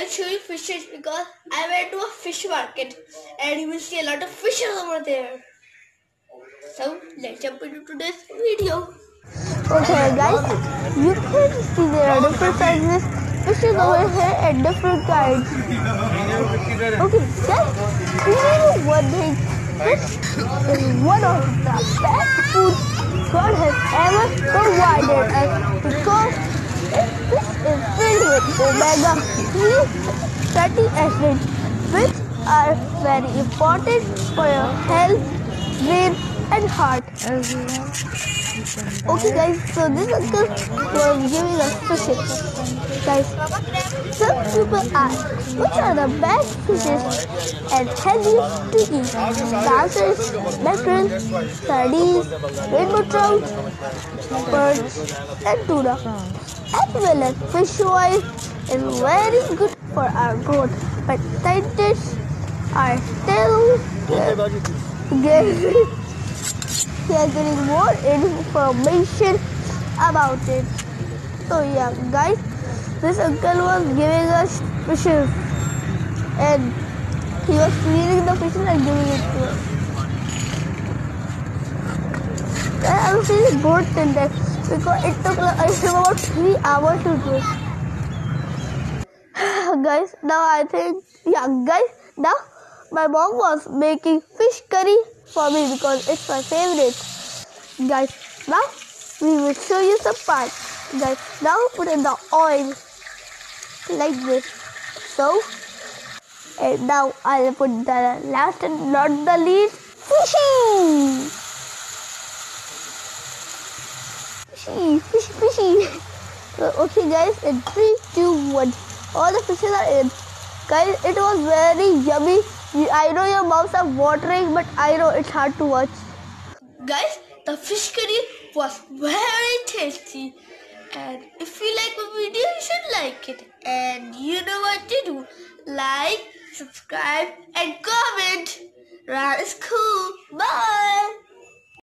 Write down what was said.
I show you fishes because I went to a fish market and you will see a lot of fishes over there. So let's jump into today's video. Okay guys, you can see there are different sizes fishes over here and different kinds. Okay guys, you know one thing, fish is one of the best foods God has ever provided us because fish is filled with omega 3 fatty acids which are very important for your health, brain and heart. Okay guys, so this uncle was giving us fishes. Guys, some people ask, which are the best fishes and healthiest to eat? The answer mackerel, sardines, rainbow trout, perch and tuna. As well as fish oil is very good for our growth, but scientists are still getting more information about it. So yeah, guys, this uncle was giving us fishes and he was cleaning the fishes and giving it to us. I was feeling bored then because it took like, I think about three hours to do it. guys, now I think, yeah, guys, now my mom was making fish curry for me because it's my favorite. Guys, now we will show you some parts. Guys, now put in the oil like this. So, and now I'll put the last and not the least fishing. Fishy, fishy, fishy. So, okay guys, in 3, 2, 1. All the fishes are in. Guys, it was very yummy. I know your mouths are watering, but I know it's hard to watch. Guys, the fish curry was very tasty. And if you like my video, you should like it. And you know what to do. Like, subscribe, and comment. That is cool. Bye.